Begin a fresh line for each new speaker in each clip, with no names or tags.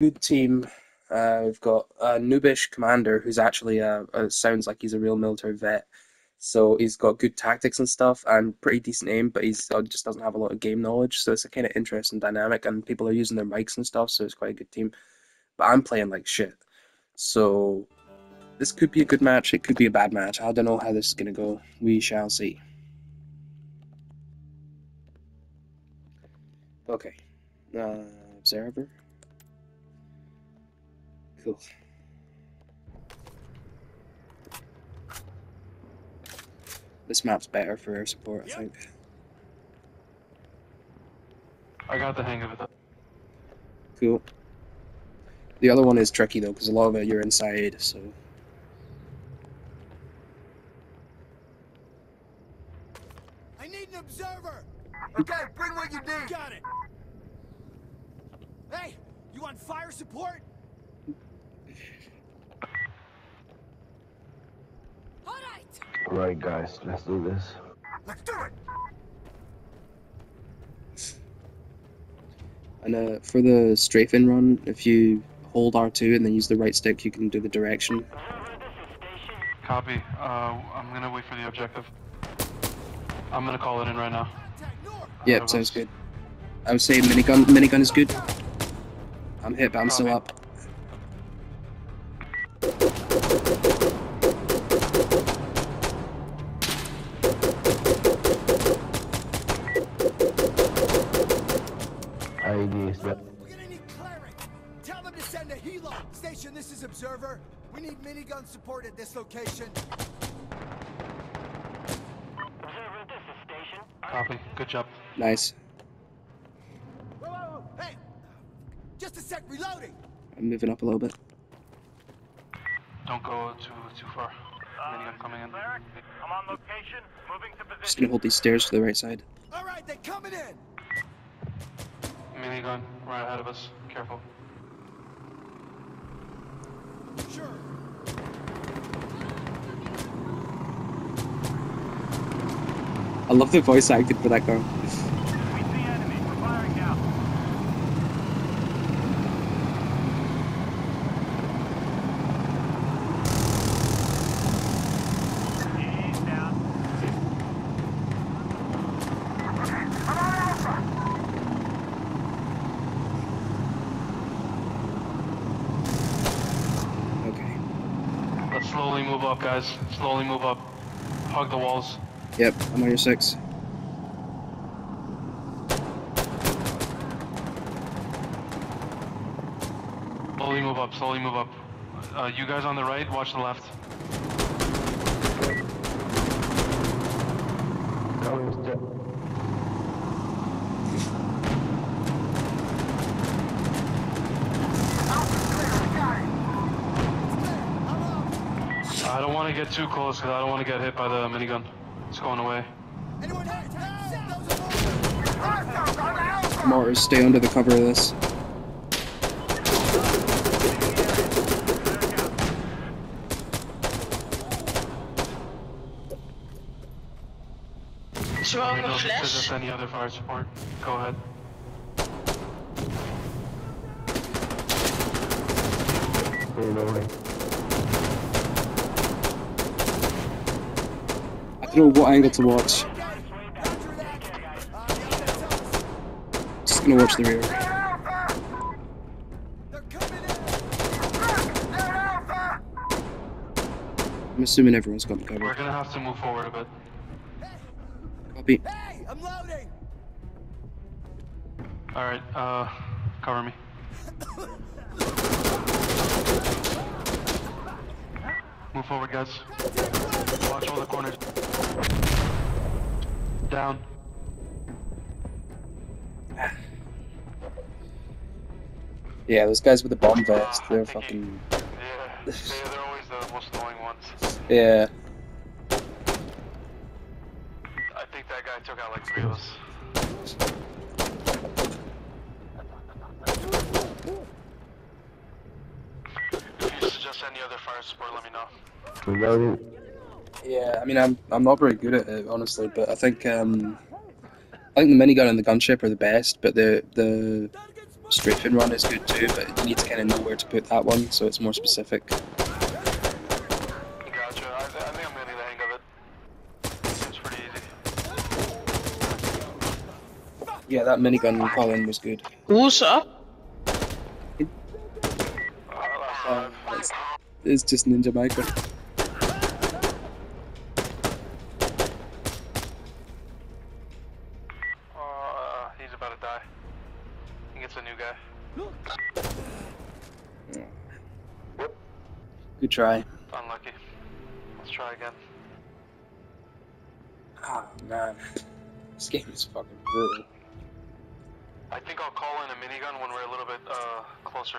good team. Uh, we've got a noobish commander who's actually a, a sounds like he's a real military vet. So he's got good tactics and stuff and pretty decent aim, but he's uh, just doesn't have a lot of game knowledge. So it's a kind of interesting dynamic, and people are using their mics and stuff, so it's quite a good team. But I'm playing like shit. So this could be a good match. It could be a bad match. I don't know how this is gonna go. We shall see. Okay. Uh, observer. Cool. This map's better for air support, I think.
I got the hang of it.
Cool. The other one is tricky though, because a lot of it you're inside, so.
I need an observer. Okay, bring what you need. Got it. Hey, you want fire support? Right.
Right, guys, let's do this.
Let's do it.
And uh, for the strafing run, if you hold R2 and then use the right stick, you can do the direction.
Copy. Uh, I'm gonna wait for the objective. I'm gonna call it in right now.
Yep, sounds good. I would say minigun minigun is good. I'm hit, but I'm still up.
Is
observer. We need minigun support at this location. Observer, this is Station.
Copy. Good job.
Nice.
Whoa, whoa, whoa. Hey, just a sec. Reloading.
I'm moving up a little bit.
Don't go too too far. Uh, minigun coming in.
Cleric, I'm on location, moving to position.
Just gonna hold these stairs to the right side.
All right, they're coming in.
Minigun right ahead of us. Careful.
I love the voice acting for that girl.
We see enemy. We're firing now. He's down.
Okay.
Let's slowly move up, guys. Slowly move up. Hug the walls.
Yep, I'm on your six.
Slowly move up. Slowly move up. Uh, you guys on the right, watch the left.
Coming step.
I don't want to get too close because I don't want to get hit by the minigun. It's going away.
Anyone hit? Those are moving.
Mortars, stay under the cover of this.
Should I
Let me know
have a
if there's
flash?
any other fire support. Go ahead.
Reloading.
Don't know what angle to watch.
Roger that. Yeah, that's us.
Just gonna watch the rear.
They're coming in.
I'm assuming everyone's got the
We're gonna have to move forward a bit.
Copy.
Hey, I'm loading.
Alright, uh, cover me. Move forward, guys. Watch all the corners. Down.
Yeah, those guys with the bomb vest, they're fucking.
Yeah, they, they're always the most annoying ones.
Yeah.
I think that guy took out like three of us. If you suggest any other fire support, let me know.
Reloading.
Yeah, I mean, I'm I'm not very good at it, honestly, but I think um, I think the minigun and the gunship are the best, but the the
Target
Strafing run is good too, but you need to kind of know where to put that one, so it's more specific.
Gotcha. I, th- I think I'm getting the hang of it. Seems pretty easy.
Yeah, that minigun call-in was good.
Who's up?
Last
Uh, it's, it's just Ninja Micro. Good try.
Unlucky. Let's try again.
Oh man, this game is fucking brutal.
I think I'll call in a minigun when we're a little bit uh, closer.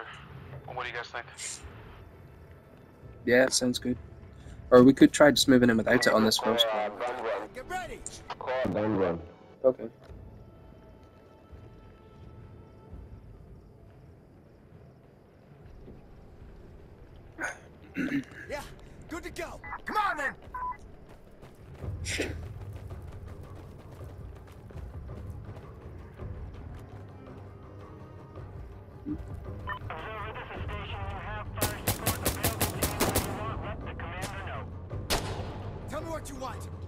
What do you guys think?
Yeah, sounds good. Or we could try just moving in without it on this first one.
Get ready.
Gun run.
Okay.
Tell me what you want.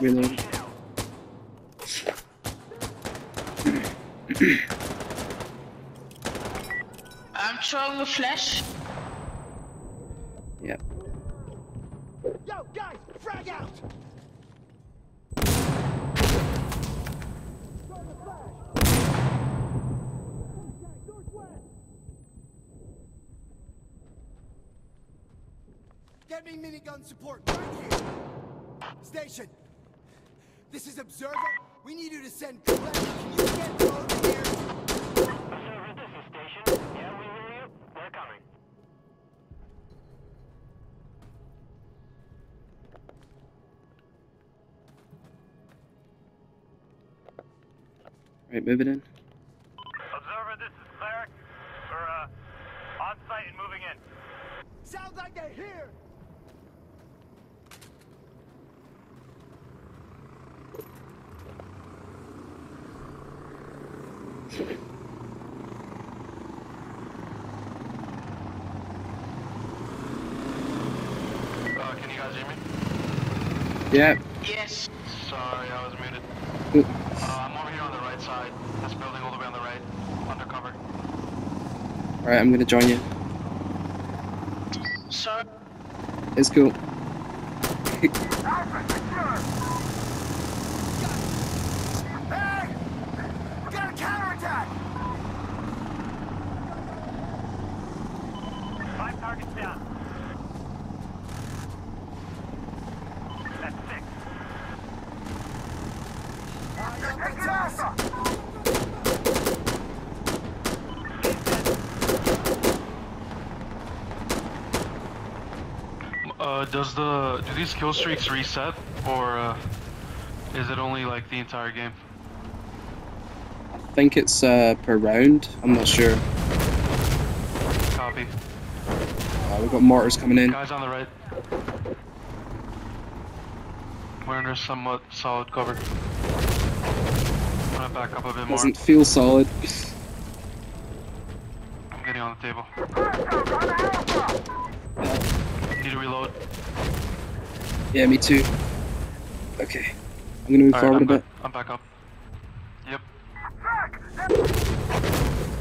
Reload.
I'm throwing a flash.
Support right here. Station. This is Observer. We need you to send Colette. Can you get over here?
Observer, this is station. Yeah, we hear you. We're coming.
Right, move it in.
Observer, this is Cleric. We're, uh, on site and moving in.
Sounds like they're here.
Uh, can you guys hear me?
Yeah.
Yes.
Sorry, I was muted. Uh, I'm over here on the right side. This building all the way on the right. Undercover.
Alright, I'm gonna join you.
Sorry.
It's cool.
Hey! We got a counterattack!
Five targets down. That's six.
Uh, yep, that's us.
Uh, does the do these kill streaks reset, or uh, is it only like the entire game?
I think it's uh, per round. I'm not sure.
Copy.
Uh, we've got mortars coming in.
Guys on the right. We're under somewhat solid cover. I'm gonna back up a bit more.
Doesn't feel solid.
I'm getting on the table. Need to reload.
Yeah, me too. Okay. I'm gonna move forward a bit.
I'm back up. Yep.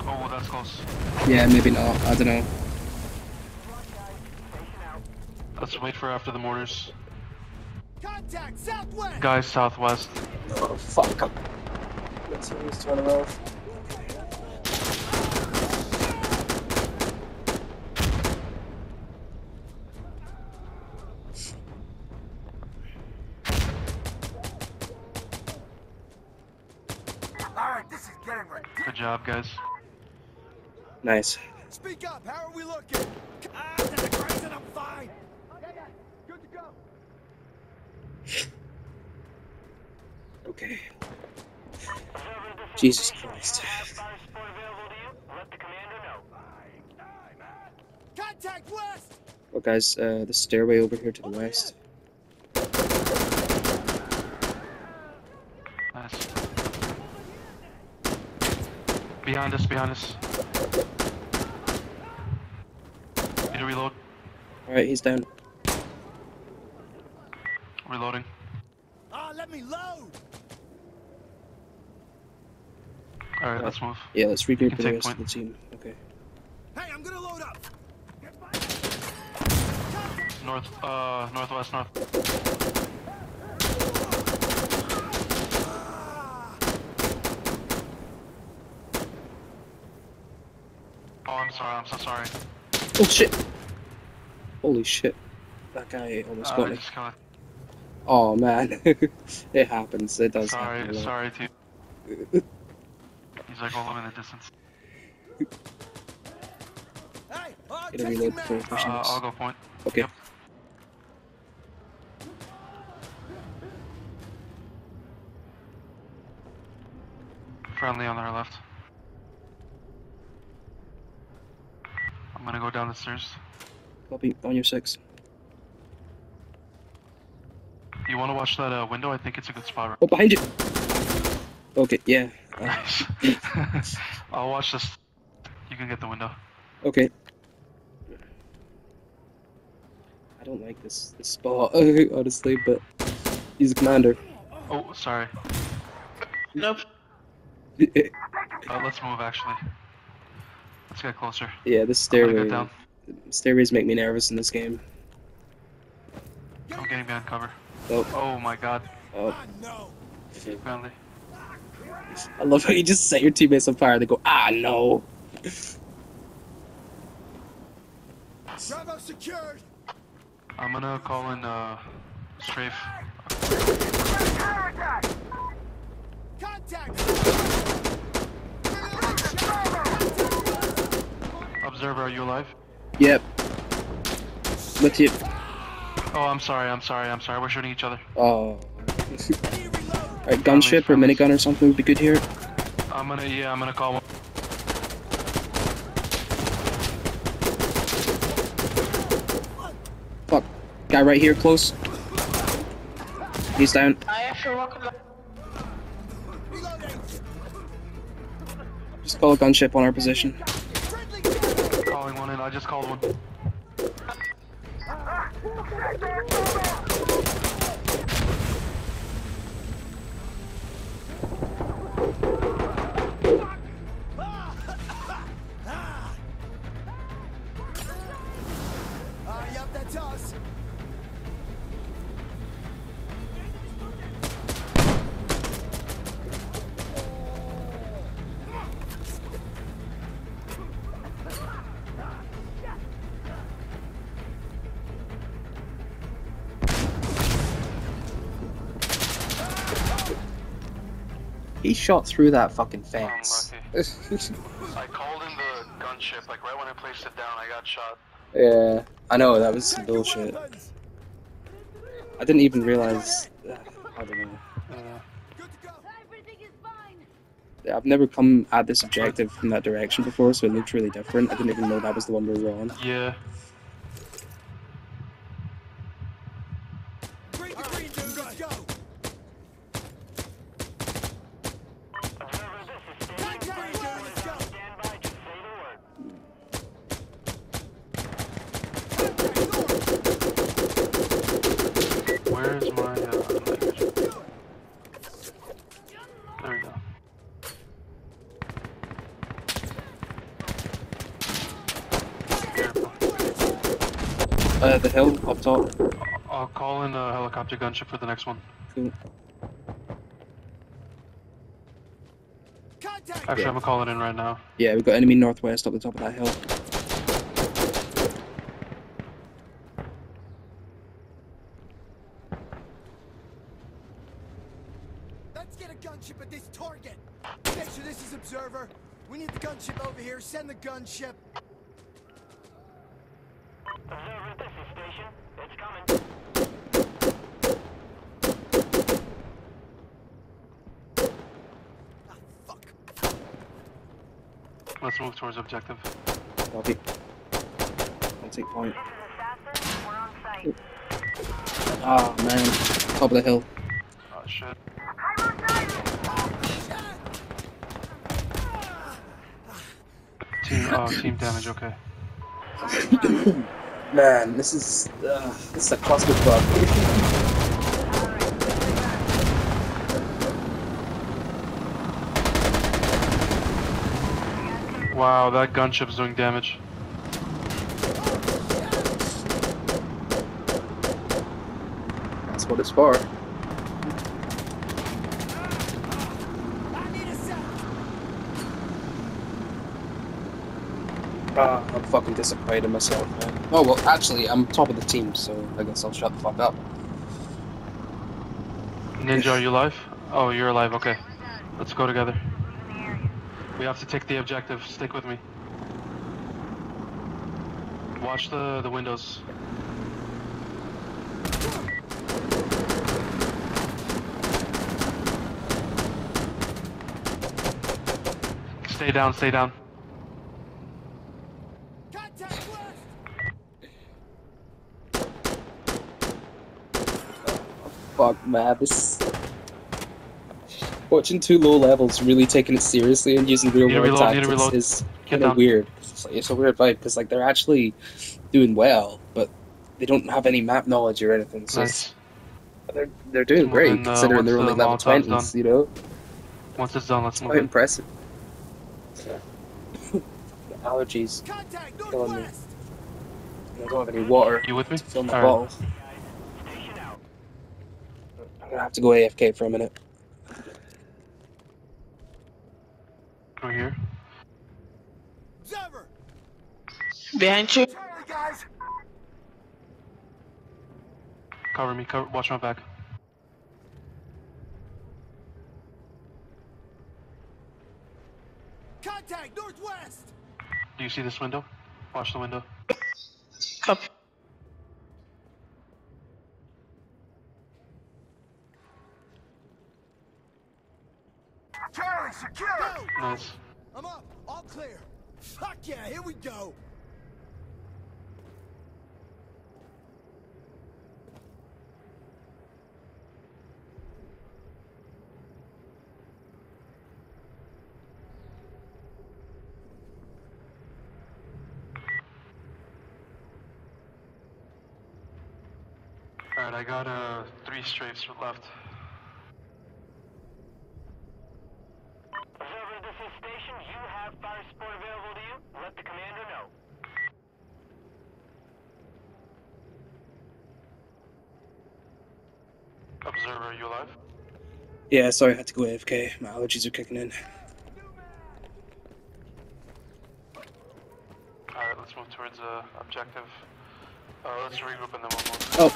Oh, that's close.
Yeah, maybe not. I don't know.
Let's wait for after the mortars.
Contact, southwest.
Guys, southwest.
Oh, fuck.
That's turning 12.
Nice.
Speak up. How are we looking? Ah, to the grace I'm fine. Yeah, yeah. Good to go.
Okay.
Observer, this is
Jesus. Christ.
You have fire support available to you. Let the commander know.
Contact west.
Well, guys, uh, the stairway over here to the west.
Nice. Behind us, behind us. Need to reload.
Alright, he's down.
Reloading.
Ah, let me load.
Alright, let's move.
Yeah, let's regroup
can
the
take
rest of the team. Okay.
Hey, I'm gonna load up.
North, uh, northwest, north. Oh, I'm sorry, I'm so sorry.
Oh shit! Holy shit. That guy almost got me.
just kinda,
Oh man. it happens. It does
sorry,
happen a lot.
sorry to you. He's like all over the distance.
Hey, uh,
Get a reload before
mag.
pushing
Uh. I'll go point.
Okay.
Yep. Friendly on our left. I'm gonna go down the stairs.
Copy. On your six.
You wanna watch that uh, window? I think it's a good spot.
Oh, behind you! Okay, yeah. Uh,
Nice. I'll watch this. You can get the window.
okay. I don't like this, this spot, honestly, but he's a commander.
Oh, sorry.
Nope.
Uh, let's move actually. Let's get closer.
yeah, this
I'm gonna
stairway.
Get.
Stairways make me nervous in this game.
I'm getting behind cover.
Oh,
Oh my god.
oh.
Ah, no.
Friendly.
I love how you just set your teammates on fire. They go, ah, no.
Bravo secured.
I'm gonna call in uh strafe.
Contact.
Observer, are you alive?
Yep. With it.
Oh, I'm sorry, I'm sorry, I'm sorry. We're shooting each other.
Oh. Alright, gunship or minigun or something would be good here.
I'm gonna, yeah, I'm gonna call one.
Fuck. Guy right here, close. He's down.
I have to walk along.
Reloading.
Just call a gunship on our position.
Friendly.
Calling one in. I just called one.
Ah!
Shot through that fucking fence.
I called in the gunship, like right when I placed it down, I got shot.
yeah, I know, that was some bullshit. I didn't even realize. uh, I don't know.
Good to go.
Everything is fine.
Yeah, I've never come at this objective from that direction before, so it looked really different. I didn't even know that was the one we were on.
Yeah.
Up top.
I'll call in a helicopter gunship for the next one.
Contact!
Actually, I'm gonna call it in right now.
Yeah, we've got enemy northwest up the top of that hill.
Let's get a gunship at this target. Station, this is Observer. We need the gunship over here. Send the gunship.
Observer, this is station. It's coming.
Ah, fuck.
Let's move towards objective.
Copy. I'll take point.
We're on site.
Ah, man. Top of the hill.
Oh shit. Team, oh, team damage. Okay.
Man, this is uh, this is a clusterfuck.
Wow, that gunship's doing damage.
That's what it's for.
I need a sec.
Ah, I'm fucking disappointed in myself, man. Oh well, actually, I'm top of the team, so I guess I'll shut the fuck up.
Ninja, are you alive? Oh, you're alive. Okay. Let's go together. We have to take the objective. Stick with me. Watch the the windows. Stay down. Stay down.
Contact west.
Fuck, man, this. Watching two low levels really taking it seriously and using real world
reload,
tactics is kind of weird. It's, like, it's a weird vibe because like they're actually doing well, but they don't have any map knowledge or anything. So
Nice.
they're they're doing
Well,
great
then, uh,
considering they're only
the
level twenties. You know,
Once it's done, let's move
quite
in.
impressive. the allergies.
Contact
Killing me. I don't have any water
You with me?
to fill my
All right.
bottle. I'm gonna have to go AFK for a minute.
We're here.
Observer.
Behind you.
Charlie, guys.
Cover me. Cover. Watch my back.
Contact northwest.
Do you see this window? Watch the window.
Copy.
Charlie, secure.
Nice.
I'm up. All clear. Fuck yeah, here we go.
Alright, I got uh three strafes left.
Observer, this is station. You have fire support available to you. Let the commander know.
Observer, are you alive?
Yeah, sorry, I had to go AFK. My allergies are kicking in.
Alright, let's move towards uh, objective. Uh, let's regroup and then we'll move.
Oh,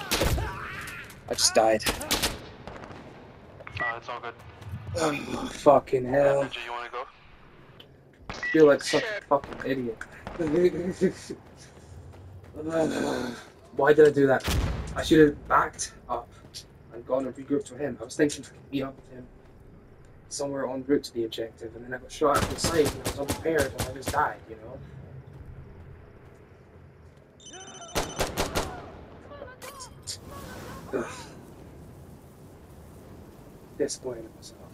I just died.
Uh, it's all good.
Oh, fucking hell.
Ninja, you wanna go?
I feel like such a fucking idiot. Why did I do that? I should have backed up and gone and regrouped with him. I was thinking to meet up with him somewhere en route to the objective, and then I got shot at the side and I was unprepared and I just died, you know? Ugh. Disappointed myself.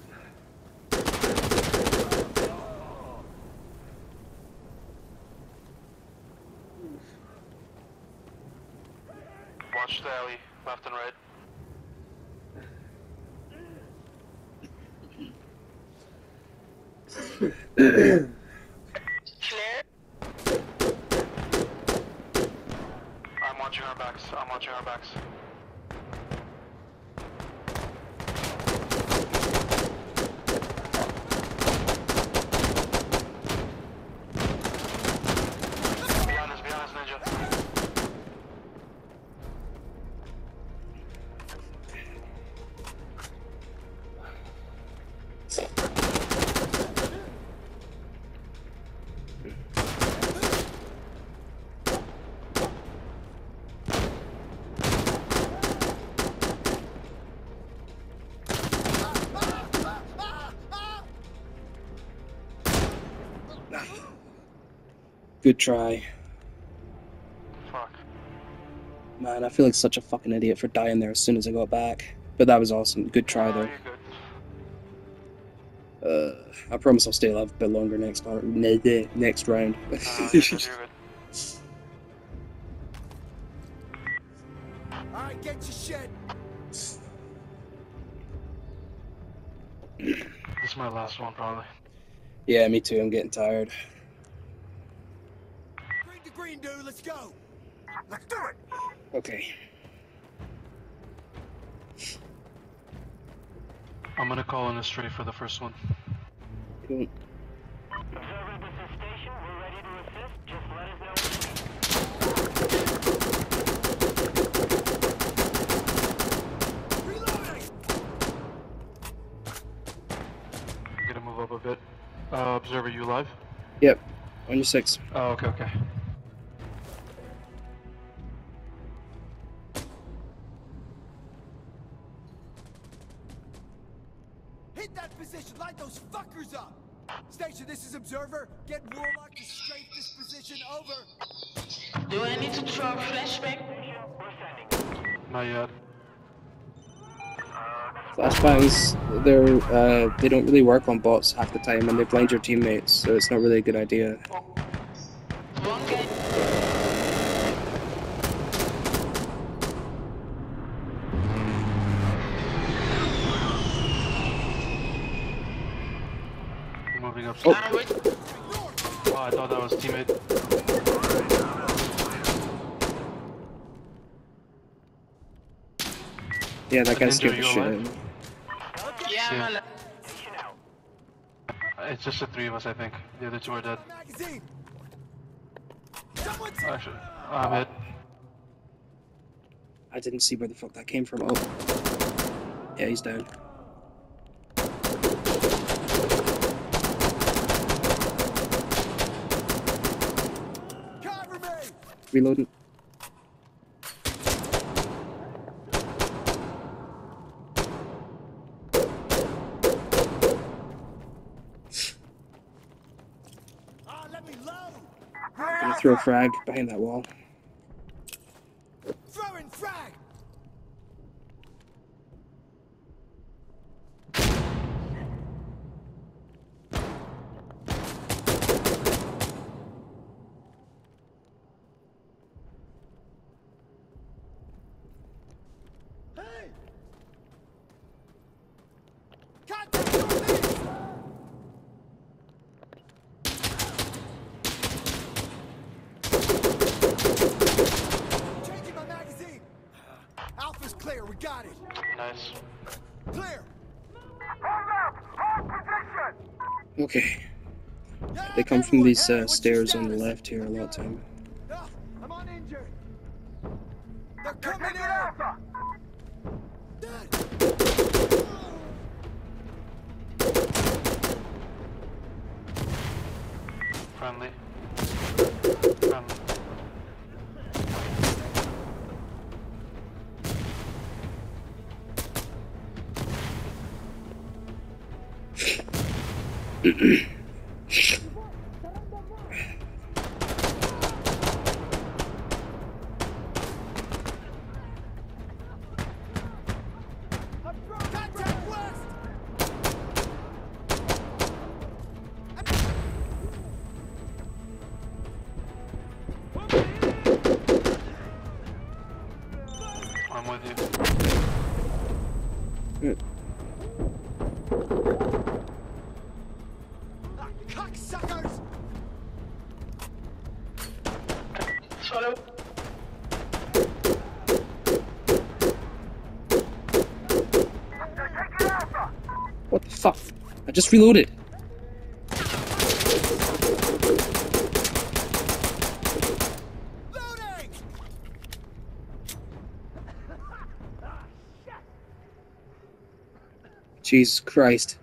yeah
Good try.
Fuck.
Man, I feel like such a fucking idiot for dying there as soon as I got back. But that was awesome. Good try though. Uh, I promise I'll stay alive a bit longer next round. Next round.
Uh, you're good, you're.
Alright, get your shit.
This is my last one, probably.
yeah, me too. I'm getting tired.
Green to green, dude. Let's go. Let's do it.
Okay.
I'm gonna call in a stray for the first one.
Cool.
Observer, this is station. We're ready to assist. Just let us know when you need.
Reloading.
Gonna move up a bit. Uh, observer, you live?
Yep. On your six.
Oh, okay, okay.
They're uh, they don't really work on bots half the time, and they blind your teammates, so it's not really a good idea.
One guy.
I'm moving up.
Oh.
Oh, I thought that was teammate.
Yeah, that guy
Ninja,
scared the shit out
alive?
of me.
Yeah, uh, I'm
Yeah.
alive.
It's just the three of us, I think. The other two are dead. Actually, I'm hit.
I didn't see where the fuck that came from. Oh. Yeah, he's down.
cover.
Reloading.
Ah, let me load.
Gonna throw a frag behind that wall.
Throwing frag. Hey! Contact northeast! Changing my magazine. Alpha's clear. We got it.
Nice.
Clear.
Okay.
Yeah,
They come from these uh, stairs on the left here a lot of time.
Ah, I'm on injured. They're coming in. Dead.
Friendly. Friendly.
Contact
What the fuck? I just reloaded. Jesus Christ.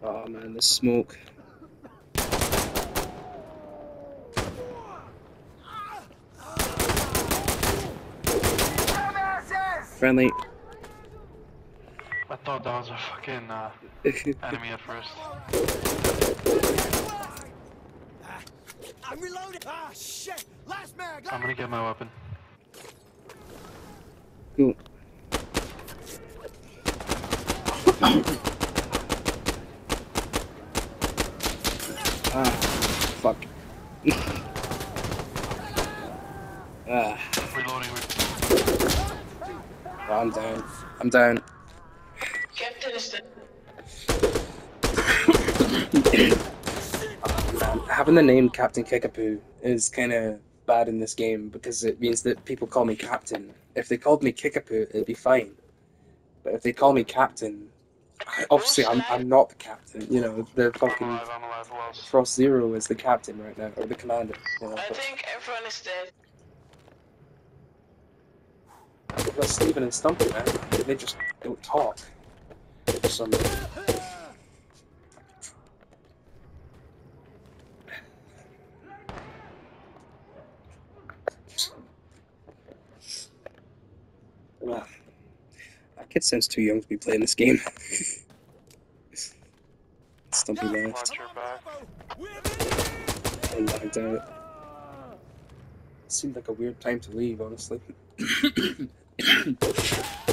Oh man, the smoke. Friendly.
I thought that was a fucking uh, enemy at first.
I'm reloading. Ah, shit. Last mag.
I'm gonna get my weapon.
Cool. ah, fuck. ah,
Reloading. Re-
I'm down. I'm down.
Captain is dead.
Man, having the name Captain Kickapoo is kind of bad in this game because it means that people call me Captain. If they called me Kickapoo, it'd be fine. But if they call me Captain, obviously I'm, I'm not the captain. You know, the
I'm
fucking
alive. I'm alive. Who else?
Frost Zero is the captain right now, or the commander. You know,
I
but
think everyone is dead.
that's Steven and Stumpy, man. They just don't talk. For some reason. Well, that kid sounds too young to be playing this game. Stumpy left
Watch your back.
and lagged out. Seemed like a weird time to leave, honestly.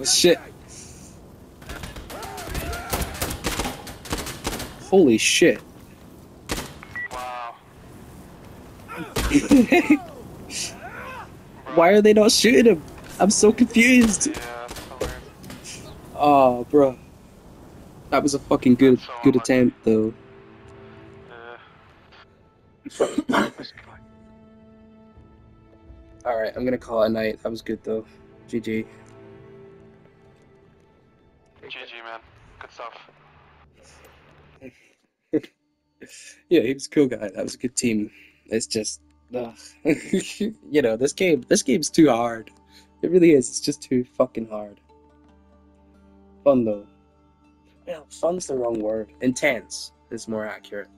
Oh shit. Holy shit.
Wow.
Why are they not shooting him? I'm so confused.
Yeah.
Oh, ah, bro. That was a fucking good
So
good
much.
attempt though.
Yeah.
Alright, I'm gonna call it a night. That was good though. GG.
GG, man. Good stuff.
Yeah, he was a cool guy. That was a good team. It's just you know, this game this game's too hard. It really is, it's just too fucking hard. Fun though. Well, fun's the wrong word. Intense is more accurate.